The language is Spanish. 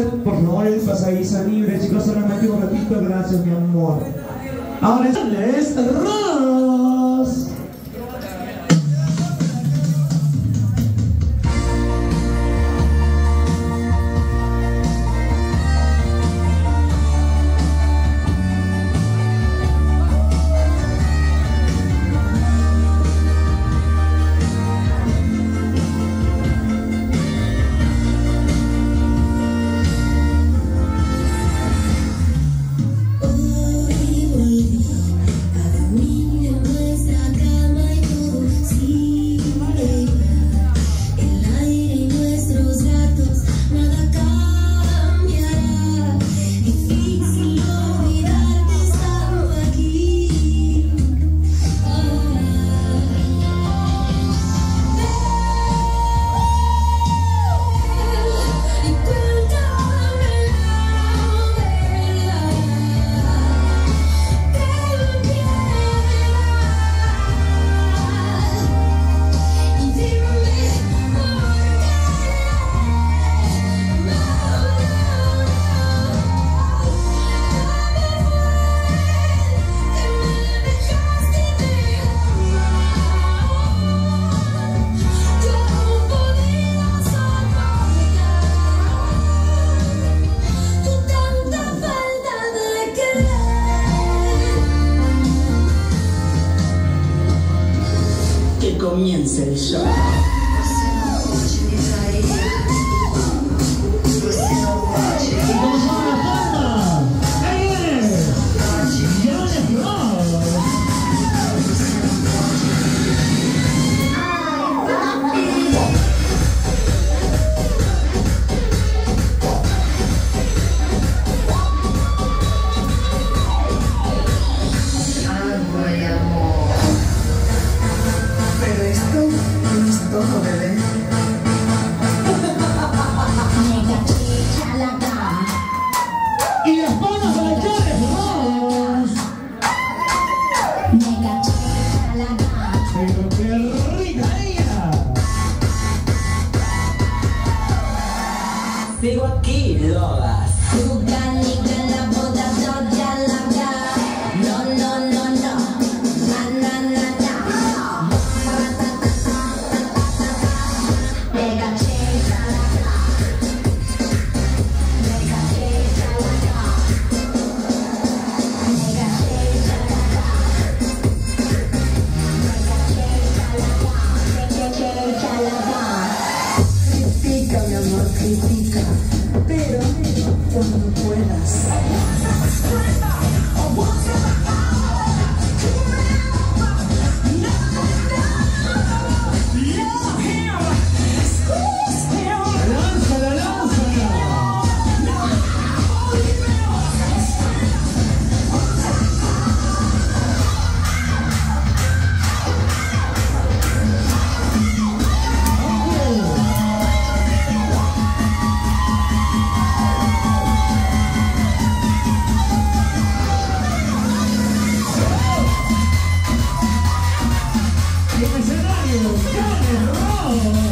por favor, el pasadizo libre, chicos, solamente un ratito, gracias, mi amor. Ahora es Rodo. comienza el show. buenas. two, three, roll.